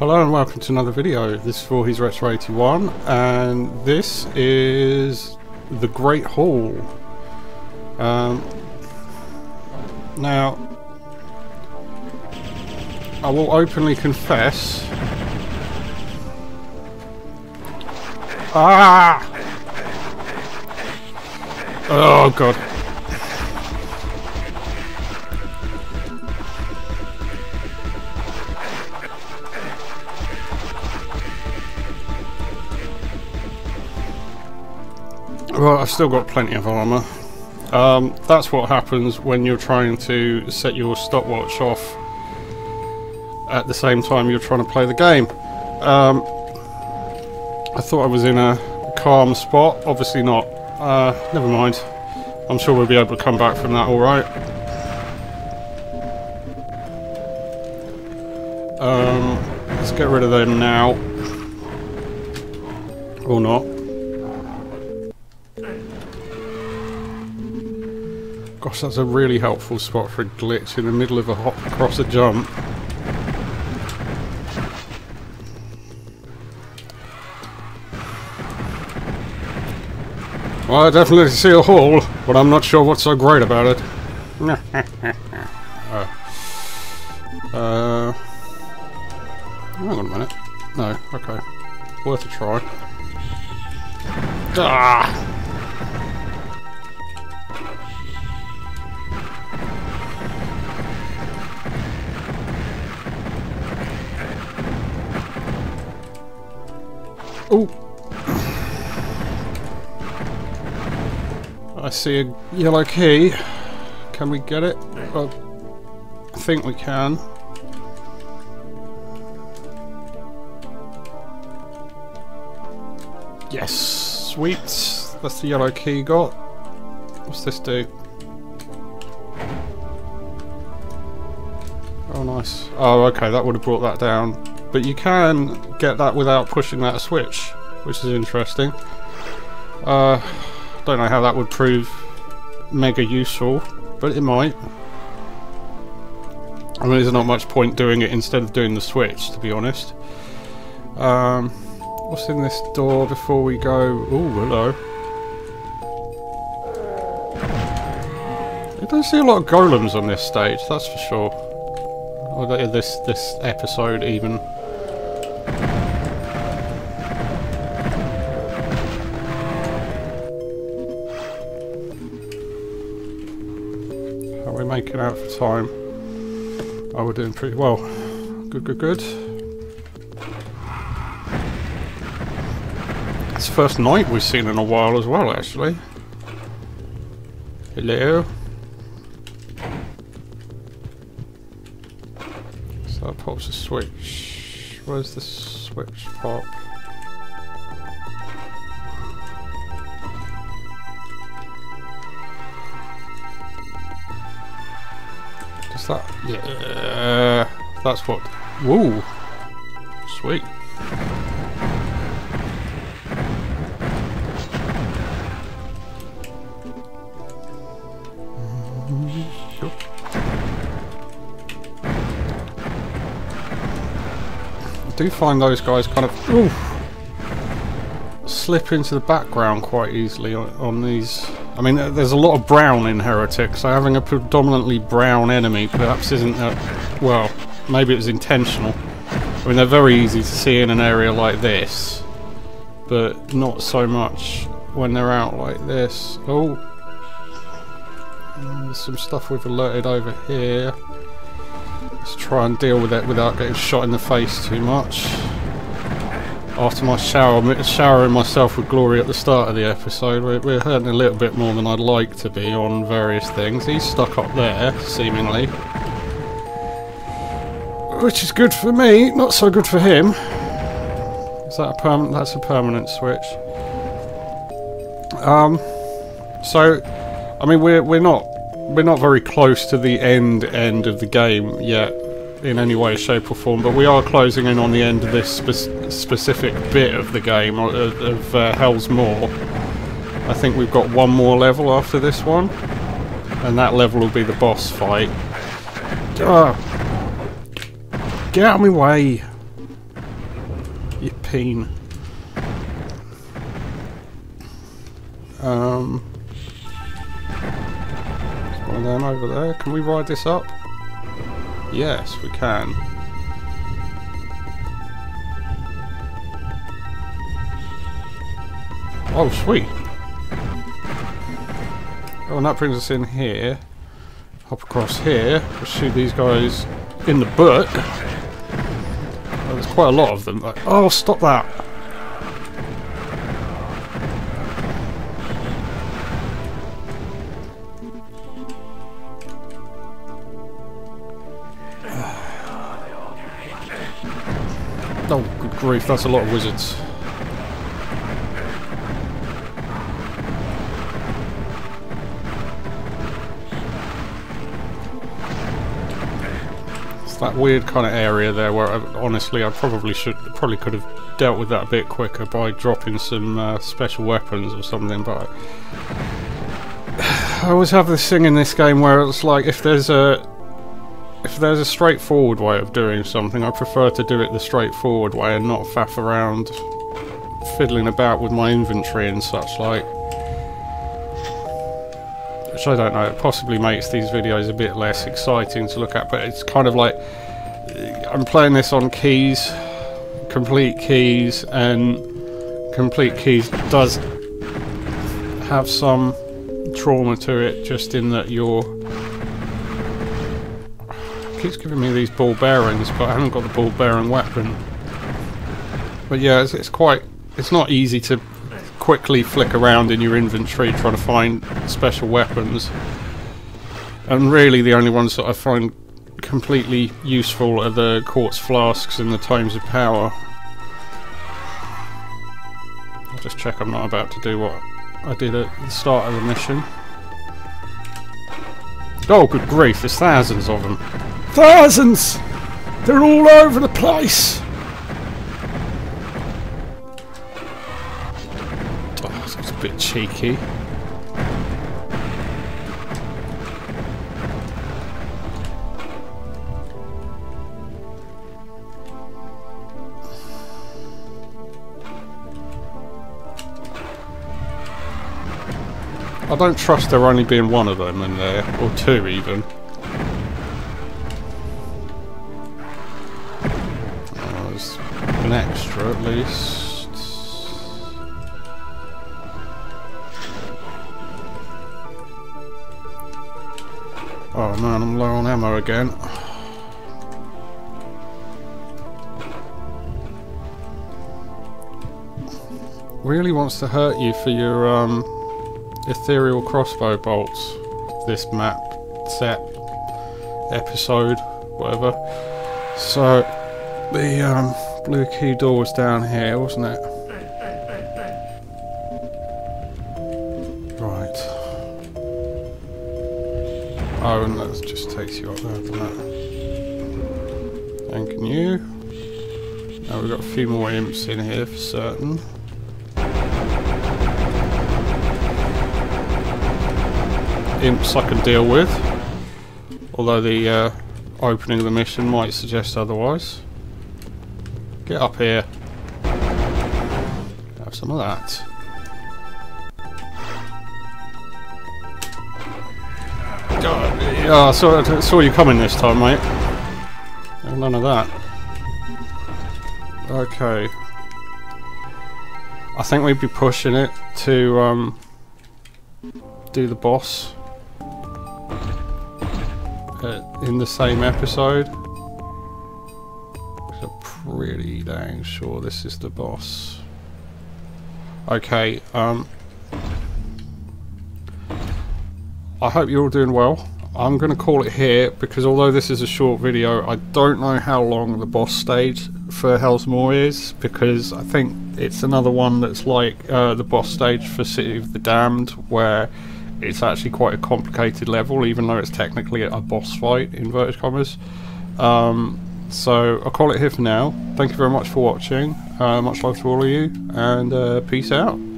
Hello and welcome to another video. This is Voorhees Retro 81 and this is the Great Hall. Um, now, I will openly confess. Ah! Oh god. Well, I've still got plenty of armour. Um, that's what happens when you're trying to set your stopwatch off at the same time you're trying to play the game. Um, I thought I was in a calm spot, obviously not. Uh, never mind. I'm sure we'll be able to come back from that alright. Um, let's get rid of them now. Or not. Gosh, that's a really helpful spot for a glitch in the middle of a hop across a jump. Well, I definitely see a hole, but I'm not sure what's so great about it. uh, uh, hang on a minute. No, okay. Worth a try. Ah! Oh! I see a yellow key. Can we get it? Well, I think we can. Yes, sweet. That's the yellow key got. What's this do? Oh, nice. Oh, okay, that would have brought that down. But you can get that without pushing that switch, which is interesting. Uh, don't know how that would prove mega useful, but it might. I mean, there's not much point doing it instead of doing the switch, to be honest. Um, what's in this door before we go? Oh, hello. I don't see a lot of golems on this stage, that's for sure. Or this this episode, even. Making out for time? Oh, we're doing pretty well. Good, good, good. It's the first knight we've seen in a while as well, actually. Hello. So that pops a switch. Where's the switch pop? That... Yeah... That's what... Whoa! Sweet. I do find those guys kind of oof, slip into the background quite easily on, on these. I mean, there's a lot of brown in Heretic, so having a predominantly brown enemy perhaps isn't that, well, maybe it was intentional. I mean, they're very easy to see in an area like this, but not so much when they're out like this. Oh, mm, there's some stuff we've alerted over here. Let's try and deal with it without getting shot in the face too much. After my shower, showering myself with glory at the start of the episode, we're, we're hurting a little bit more than I'd like to be on various things. He's stuck up there, seemingly. Which is good for me, not so good for him. Is that a permanent? That's a permanent switch. Um, so, I mean, we're we're not we're not very close to the end end of the game yet, in any way, shape, or form. But we are closing in on the end of this spe specific bit of the game of, of uh, Hell's Maw. I think we've got one more level after this one, and that level will be the boss fight. Ah. Get out of my way! You peen. Um, one of them over there. Can we ride this up? Yes, we can. Oh, sweet. Oh, and that brings us in here. Hop across here. We'll shoot these guys in the butt. Oh, there's quite a lot of them. Oh, stop that. Grief, that's a lot of wizards. It's that weird kind of area there where, I, honestly, I probably should, probably could have dealt with that a bit quicker by dropping some uh, special weapons or something, but I, I always have this thing in this game where it's like, if there's a if there's a straightforward way of doing something, I prefer to do it the straightforward way and not faff around fiddling about with my inventory and such like. Which I don't know, it possibly makes these videos a bit less exciting to look at, but it's kind of like I'm playing this on keys, complete keys, and complete keys does have some trauma to it just in that you're keeps giving me these ball bearings, but I haven't got the ball bearing weapon. But yeah, it's, it's quite... It's not easy to quickly flick around in your inventory trying to find special weapons. And really the only ones that I find completely useful are the quartz flasks and the tomes of power. I'll just check I'm not about to do what I did at the start of the mission. Oh, good grief, there's thousands of them. Thousands! They're all over the place! Oh, that's a bit cheeky. I don't trust there only being one of them in there, uh, or two even. An extra at least. Oh man, I'm low on ammo again. Really wants to hurt you for your um, ethereal crossbow bolts. This map set episode, whatever. So the um, blue key door was down here, wasn't it? Right. Oh, and that just takes you up there, doesn't it? Thank you. Now we've got a few more imps in here for certain. Imps I can deal with, although the uh, opening of the mission might suggest otherwise. Get up here. Have some of that. God, yeah, I saw, I saw you coming this time, mate. None of that. Okay. I think we'd be pushing it to um, do the boss uh, in the same episode pretty dang sure this is the boss. Okay, um... I hope you're all doing well. I'm going to call it here because although this is a short video, I don't know how long the boss stage for Hell's Maw is because I think it's another one that's like uh, the boss stage for City of the Damned where it's actually quite a complicated level even though it's technically a boss fight, inverted commas. Um, so I'll call it here for now. Thank you very much for watching. Uh, much love to all of you, and uh, peace out.